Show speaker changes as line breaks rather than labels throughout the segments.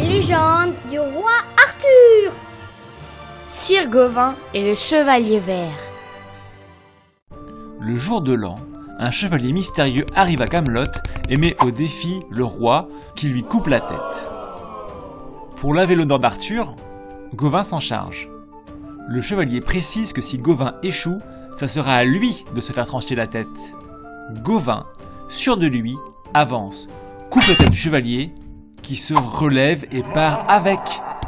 légende du roi Arthur.
Sir Gauvin et le chevalier vert.
Le jour de l'an, un chevalier mystérieux arrive à Camelot et met au défi le roi qui lui coupe la tête. Pour laver l'honneur d'Arthur, Gauvin s'en charge. Le chevalier précise que si Gauvin échoue, ça sera à lui de se faire trancher la tête. Gauvin, sûr de lui, avance, coupe la tête du chevalier, se relève et part avec,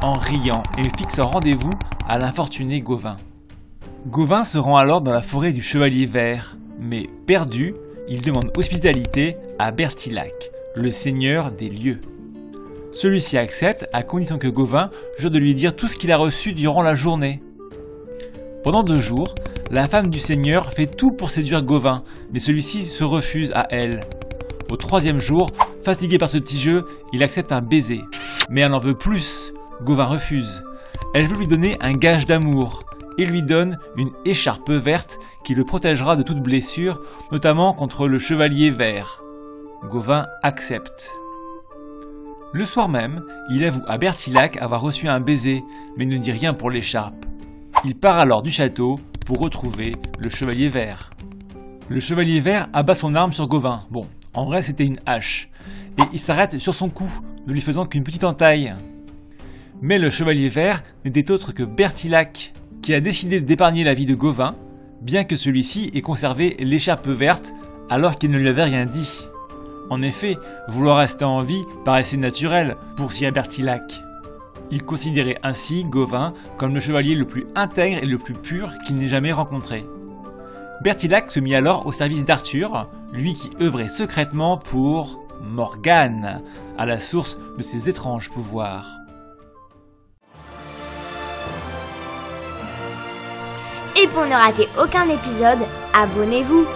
en riant et fixe un rendez-vous à l'infortuné Gauvin. Gauvin se rend alors dans la forêt du chevalier vert, mais perdu, il demande hospitalité à Bertilac, le seigneur des lieux. Celui-ci accepte à condition que Gauvin jure de lui dire tout ce qu'il a reçu durant la journée. Pendant deux jours, la femme du seigneur fait tout pour séduire Gauvin, mais celui-ci se refuse à elle. Au troisième jour, fatigué par ce petit jeu, il accepte un baiser. Mais elle en veut plus. Gauvin refuse. Elle veut lui donner un gage d'amour et lui donne une écharpe verte qui le protégera de toute blessure, notamment contre le chevalier vert. Gauvin accepte. Le soir même, il avoue à Bertilac avoir reçu un baiser, mais ne dit rien pour l'écharpe. Il part alors du château pour retrouver le chevalier vert. Le chevalier vert abat son arme sur Gauvin. Bon, en vrai c'était une hache. Et il s'arrête sur son cou, ne lui faisant qu'une petite entaille. Mais le chevalier vert n'était autre que Bertilac, qui a décidé d'épargner la vie de Gauvin, bien que celui-ci ait conservé l'écharpe verte alors qu'il ne lui avait rien dit. En effet, vouloir rester en vie paraissait naturel pour Sir Bertilac. Il considérait ainsi Gauvin comme le chevalier le plus intègre et le plus pur qu'il n'ait jamais rencontré. Bertilac se mit alors au service d'Arthur, lui qui œuvrait secrètement pour Morgane, à la source de ses étranges pouvoirs.
Et pour ne rater aucun épisode, abonnez-vous